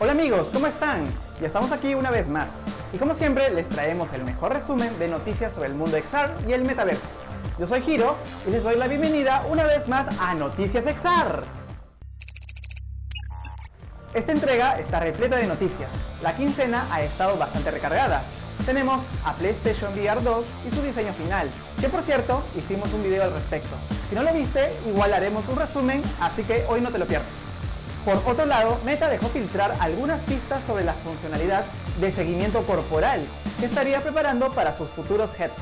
Hola amigos, ¿cómo están? Ya estamos aquí una vez más. Y como siempre, les traemos el mejor resumen de noticias sobre el mundo XR y el metaverso. Yo soy Hiro y les doy la bienvenida una vez más a Noticias XR. Esta entrega está repleta de noticias. La quincena ha estado bastante recargada. Tenemos a PlayStation VR 2 y su diseño final, que por cierto hicimos un video al respecto. Si no lo viste, igual haremos un resumen, así que hoy no te lo pierdas. Por otro lado, Meta dejó filtrar algunas pistas sobre la funcionalidad de seguimiento corporal que estaría preparando para sus futuros headsets.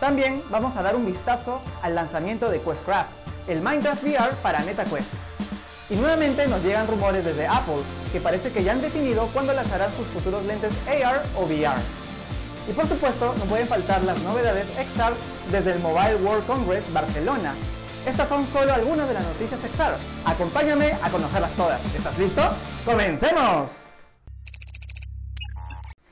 También vamos a dar un vistazo al lanzamiento de Questcraft, el Minecraft VR para MetaQuest. Y nuevamente nos llegan rumores desde Apple, que parece que ya han definido cuándo lanzarán sus futuros lentes AR o VR. Y por supuesto, no pueden faltar las novedades XR desde el Mobile World Congress Barcelona. Estas son solo algunas de las noticias XR. Acompáñame a conocerlas todas. ¿Estás listo? ¡Comencemos!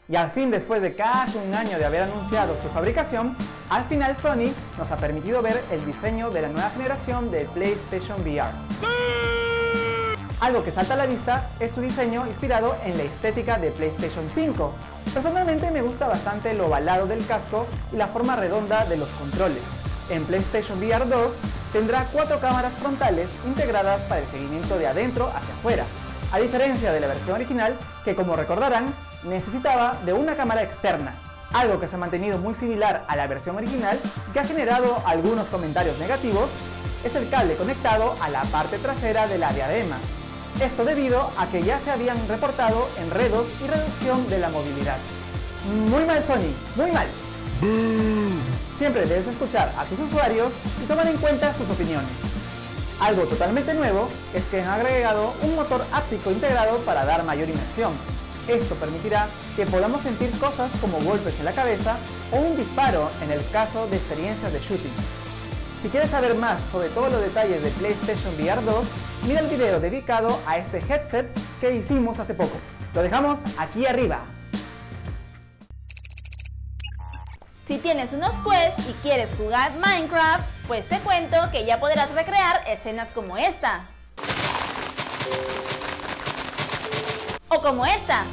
Y al fin, después de casi un año de haber anunciado su fabricación, al final Sony nos ha permitido ver el diseño de la nueva generación de PlayStation VR. Algo que salta a la vista es su diseño inspirado en la estética de PlayStation 5. Personalmente me gusta bastante lo ovalado del casco y la forma redonda de los controles. En PlayStation VR 2 tendrá cuatro cámaras frontales integradas para el seguimiento de adentro hacia afuera, a diferencia de la versión original que como recordarán necesitaba de una cámara externa, algo que se ha mantenido muy similar a la versión original que ha generado algunos comentarios negativos, es el cable conectado a la parte trasera de la diadema, esto debido a que ya se habían reportado enredos y reducción de la movilidad. Muy mal Sony, muy mal. Siempre debes escuchar a tus usuarios y tomar en cuenta sus opiniones. Algo totalmente nuevo es que han agregado un motor áptico integrado para dar mayor inmersión. Esto permitirá que podamos sentir cosas como golpes en la cabeza o un disparo en el caso de experiencias de shooting. Si quieres saber más sobre todos los detalles de PlayStation VR 2, mira el video dedicado a este headset que hicimos hace poco. Lo dejamos aquí arriba. Si tienes unos Quest y quieres jugar Minecraft, pues te cuento que ya podrás recrear escenas como esta. O como esta.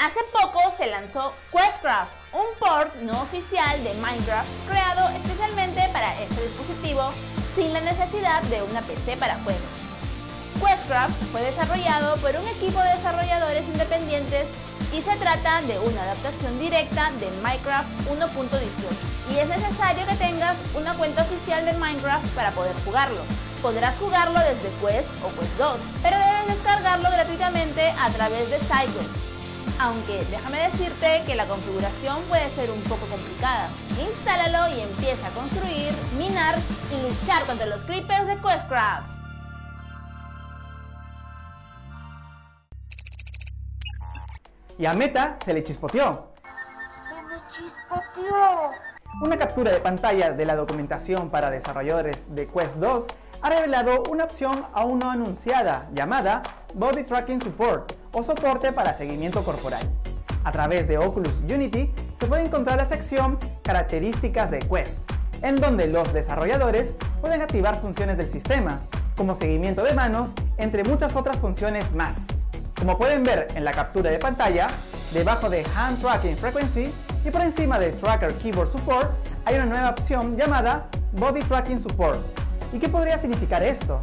Hace poco se lanzó Questcraft, un port no oficial de Minecraft creado especialmente para este dispositivo sin la necesidad de una PC para juegos. Questcraft fue desarrollado por un equipo de desarrolladores independientes y se trata de una adaptación directa de Minecraft 1.18 y es necesario que tengas una cuenta oficial de Minecraft para poder jugarlo. Podrás jugarlo desde Quest o Quest 2, pero debes descargarlo gratuitamente a través de SideQuest aunque déjame decirte que la configuración puede ser un poco complicada. Instálalo y empieza a construir, minar y luchar contra los creepers de Questcraft. Y a Meta se le chispoteó. ¡Se me chispoteó! Una captura de pantalla de la documentación para desarrolladores de Quest 2 ha revelado una opción aún no anunciada llamada Body Tracking Support o soporte para seguimiento corporal. A través de Oculus Unity se puede encontrar la sección Características de Quest, en donde los desarrolladores pueden activar funciones del sistema, como seguimiento de manos, entre muchas otras funciones más. Como pueden ver en la captura de pantalla, debajo de Hand Tracking Frequency y por encima de Tracker Keyboard Support hay una nueva opción llamada Body Tracking Support. ¿Y qué podría significar esto?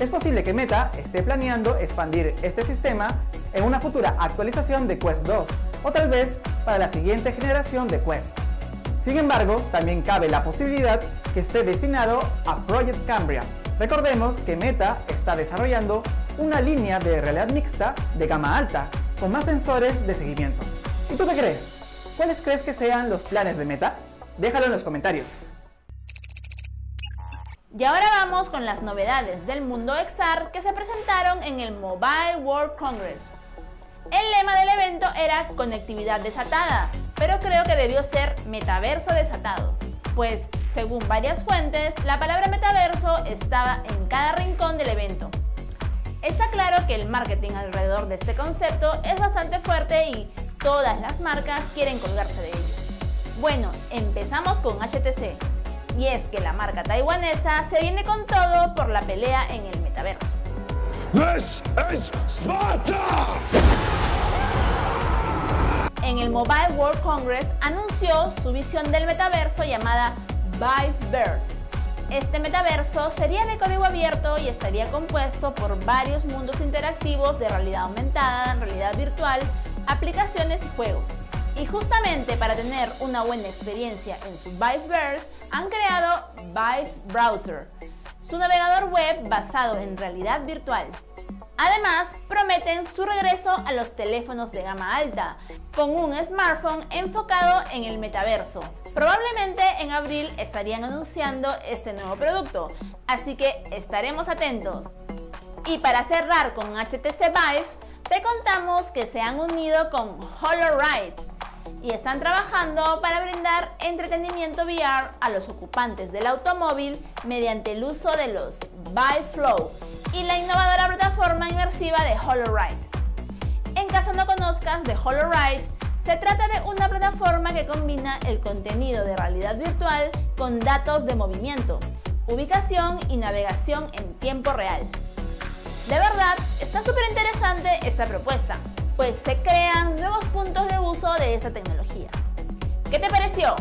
Es posible que Meta esté planeando expandir este sistema en una futura actualización de Quest 2 o tal vez para la siguiente generación de Quest. Sin embargo, también cabe la posibilidad que esté destinado a Project Cambria. Recordemos que Meta está desarrollando una línea de realidad mixta de gama alta con más sensores de seguimiento. ¿Y tú qué crees? ¿Cuáles crees que sean los planes de Meta? Déjalo en los comentarios. Y ahora vamos con las novedades del mundo XR que se presentaron en el Mobile World Congress. El lema del evento era conectividad desatada, pero creo que debió ser metaverso desatado, pues según varias fuentes, la palabra metaverso estaba en cada rincón del evento. Está claro que el marketing alrededor de este concepto es bastante fuerte y todas las marcas quieren colgarse de ello. Bueno, empezamos con HTC, Y es que la marca taiwanesa se viene con todo por la pelea en el metaverso. En el Mobile World Congress anunció su visión del metaverso llamada Viveverse. Este metaverso sería de código abierto y estaría compuesto por varios mundos interactivos de realidad aumentada, realidad virtual, aplicaciones y juegos. Y justamente para tener una buena experiencia en su Viveverse, han creado Vive Browser, su navegador web basado en realidad virtual. Además, prometen su regreso a los teléfonos de gama alta, con un smartphone enfocado en el metaverso. Probablemente en abril estarían anunciando este nuevo producto, así que estaremos atentos. Y para cerrar con HTC Vive, te contamos que se han unido con HoloRide, y están trabajando para brindar entretenimiento VR a los ocupantes del automóvil mediante el uso de los Vive Flow y la innovadora plataforma inmersiva de HoloRide. En caso no conozcas de HoloRide, se trata de una plataforma que combina el contenido de realidad virtual con datos de movimiento, ubicación y navegación en tiempo real. De verdad, está súper interesante esta propuesta pues se crean nuevos puntos de uso de esta tecnología. ¿Qué te pareció?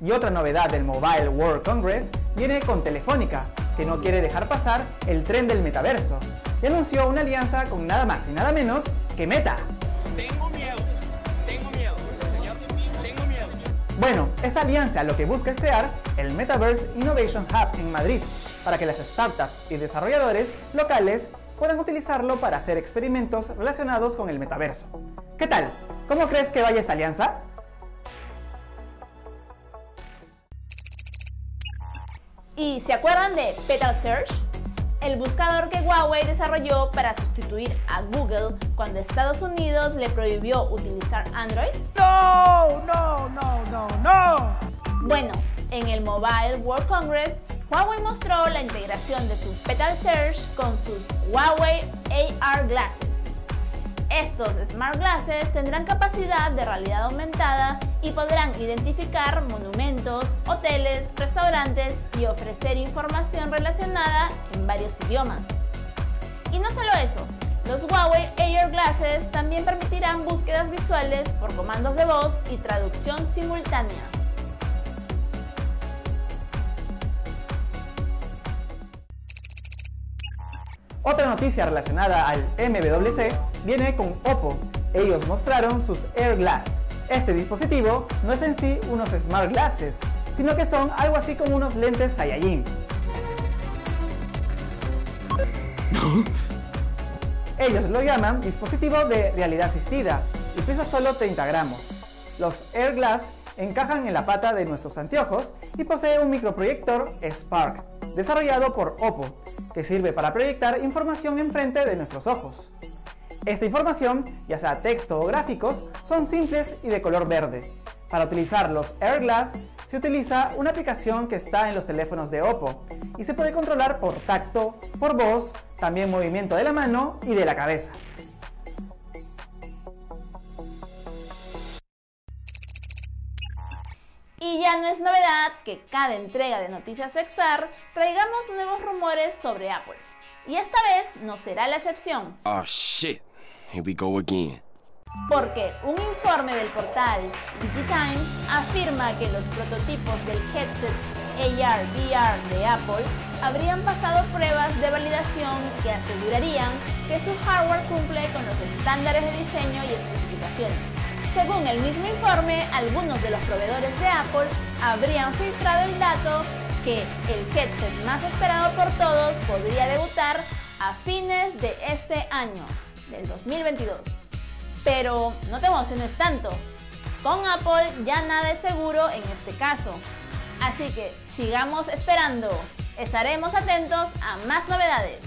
Y otra novedad del Mobile World Congress viene con Telefónica, que no quiere dejar pasar el tren del metaverso, y anunció una alianza con nada más y nada menos que Meta. Tengo miedo, tengo miedo, tengo miedo. Bueno, esta alianza lo que busca es crear el Metaverse Innovation Hub en Madrid, para que las startups y desarrolladores locales puedan utilizarlo para hacer experimentos relacionados con el metaverso. ¿Qué tal? ¿Cómo crees que vaya esta alianza? ¿Y se acuerdan de Petal Search? El buscador que Huawei desarrolló para sustituir a Google cuando Estados Unidos le prohibió utilizar Android? No, no, no, no, no. Bueno, en el Mobile World Congress Huawei mostró la integración de su Petal Search con sus Huawei AR Glasses. Estos Smart Glasses tendrán capacidad de realidad aumentada y podrán identificar monumentos, hoteles, restaurantes y ofrecer información relacionada en varios idiomas. Y no solo eso, los Huawei AR Glasses también permitirán búsquedas visuales por comandos de voz y traducción simultánea. Otra noticia relacionada al MWC viene con Oppo. Ellos mostraron sus Air Glass. Este dispositivo no es en sí unos Smart Glasses, sino que son algo así como unos lentes Saiyajin. Ellos lo llaman dispositivo de realidad asistida y pesa solo 30 gramos. Los Air Glass encajan en la pata de nuestros anteojos y posee un microproyector Spark, desarrollado por Oppo, que sirve para proyectar información enfrente de nuestros ojos. Esta información, ya sea texto o gráficos, son simples y de color verde. Para utilizar los AirGlass se utiliza una aplicación que está en los teléfonos de Oppo y se puede controlar por tacto, por voz, también movimiento de la mano y de la cabeza. Y ya no es novedad que cada entrega de Noticias XR traigamos nuevos rumores sobre Apple. Y esta vez no será la excepción. Oh shit, here we go again. Porque un informe del portal DigiTimes afirma que los prototipos del headset AR-VR de Apple habrían pasado pruebas de validación que asegurarían que su hardware cumple con los estándares de diseño y especificaciones. Según el mismo informe, algunos de los proveedores de Apple habrían filtrado el dato que el headset más esperado por todos podría debutar a fines de este año, del 2022. Pero no te emociones tanto, con Apple ya nada es seguro en este caso. Así que sigamos esperando, estaremos atentos a más novedades.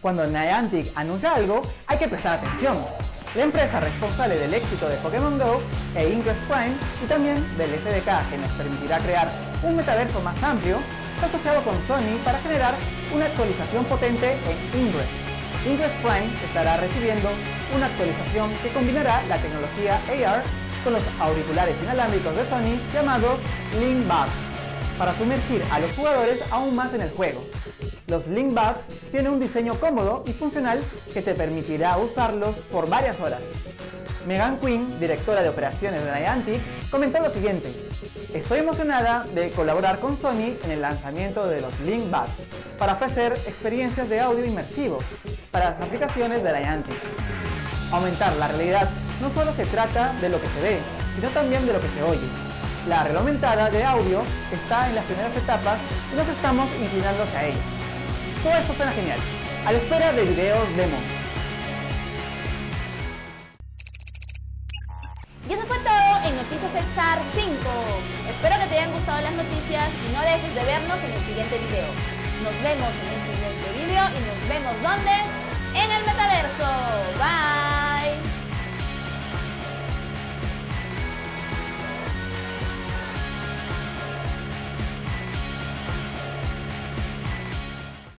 Cuando Niantic anuncia algo, hay que prestar atención la empresa responsable del éxito de Pokémon Go e Ingress Prime y también del SDK que nos permitirá crear un metaverso más amplio, está asociado con Sony para generar una actualización potente en Ingress. Ingress Prime estará recibiendo una actualización que combinará la tecnología AR con los auriculares inalámbricos de Sony llamados Link Buds para sumergir a los jugadores aún más en el juego. Los Link Buds tienen un diseño cómodo y funcional que te permitirá usarlos por varias horas. Megan Quinn, directora de operaciones de Niantic, comentó lo siguiente. Estoy emocionada de colaborar con Sony en el lanzamiento de los Link Buds para ofrecer experiencias de audio inmersivos para las aplicaciones de Niantic. Aumentar la realidad no solo se trata de lo que se ve, sino también de lo que se oye. La realidad aumentada de audio está en las primeras etapas y nos estamos inclinando hacia ella. Todo esto suena genial. A la espera de videos demo. Te hayan gustado las noticias y no dejes de vernos en el siguiente video. Nos vemos en el siguiente video y nos vemos ¿dónde? En el metaverso. Bye.